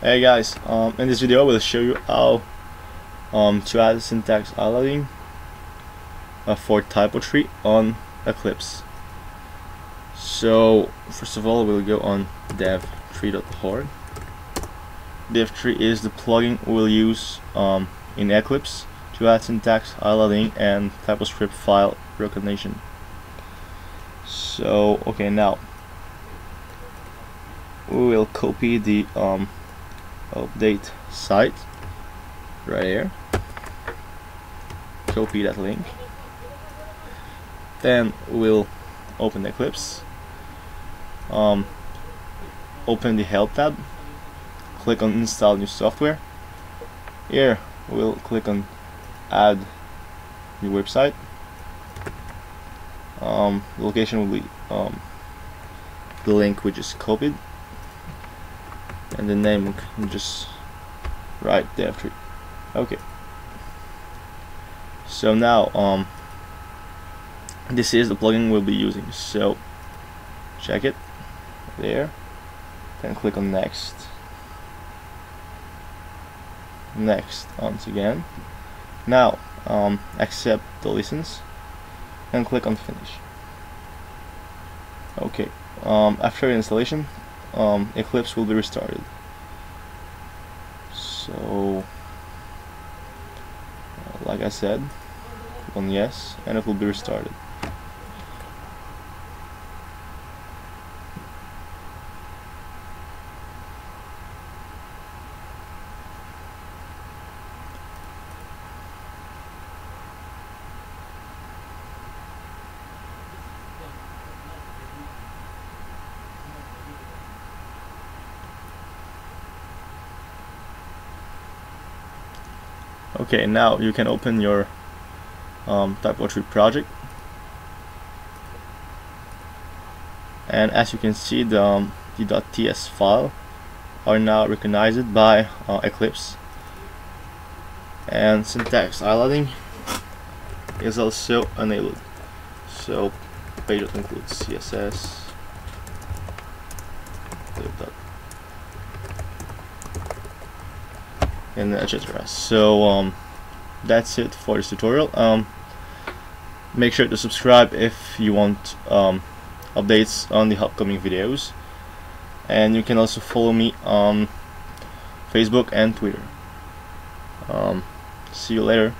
Hey guys, um, in this video I will show you how um, to add syntax highlighting uh, for TYPO3 on Eclipse. So first of all we'll go on dev3.org. DEV3 is the plugin we'll use um, in Eclipse to add syntax highlighting and TypoScript file recognition. So okay now we will copy the um, update site right here. Copy that link. Then we'll open Eclipse. Um, open the help tab. Click on install new software. Here we'll click on add new website. Um, location will be um, the link we just copied and the name can just write DEV3 okay. So now um this is the plugin we'll be using. So check it. There. Then click on next. Next once again. Now um, accept the license and click on finish. Okay. Um, after installation um, Eclipse will be restarted. So, uh, like I said, on yes, and it will be restarted. Okay now you can open your um, TYPO3 project. And as you can see the, um, the .ts file are now recognized by uh, Eclipse. And syntax highlighting is also enabled. So page includes CSS and etc. So um, that's it for this tutorial. Um, make sure to subscribe if you want um, updates on the upcoming videos and you can also follow me on Facebook and Twitter. Um, see you later.